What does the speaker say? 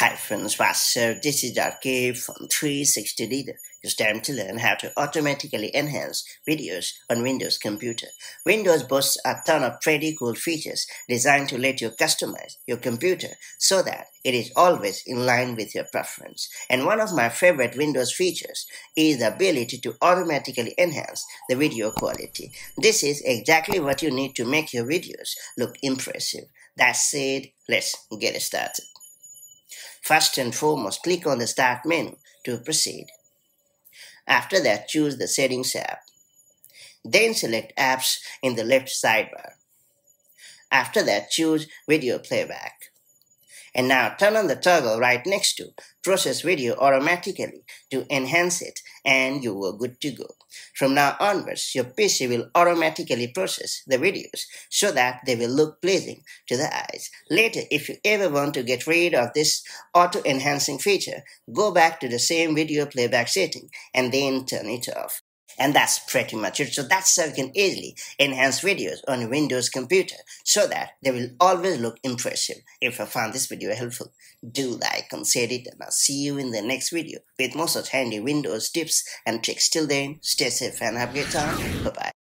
Hi friends, so this is RK from 360 Reader. It's time to learn how to automatically enhance videos on Windows computer. Windows boasts a ton of pretty cool features designed to let you customize your computer so that it is always in line with your preference. And one of my favorite Windows features is the ability to automatically enhance the video quality. This is exactly what you need to make your videos look impressive. That said, let's get started. First and foremost, click on the Start menu to proceed. After that, choose the Settings app. Then select Apps in the left sidebar. After that, choose Video Playback. And now turn on the toggle right next to process video automatically to enhance it and you are good to go. From now onwards, your PC will automatically process the videos so that they will look pleasing to the eyes. Later, if you ever want to get rid of this auto enhancing feature, go back to the same video playback setting and then turn it off. And that's pretty much it. So that's how you can easily enhance videos on a Windows computer so that they will always look impressive. If you found this video helpful, do like and share it and I'll see you in the next video with more such handy Windows tips and tricks. Till then, stay safe and have a good time. Bye-bye.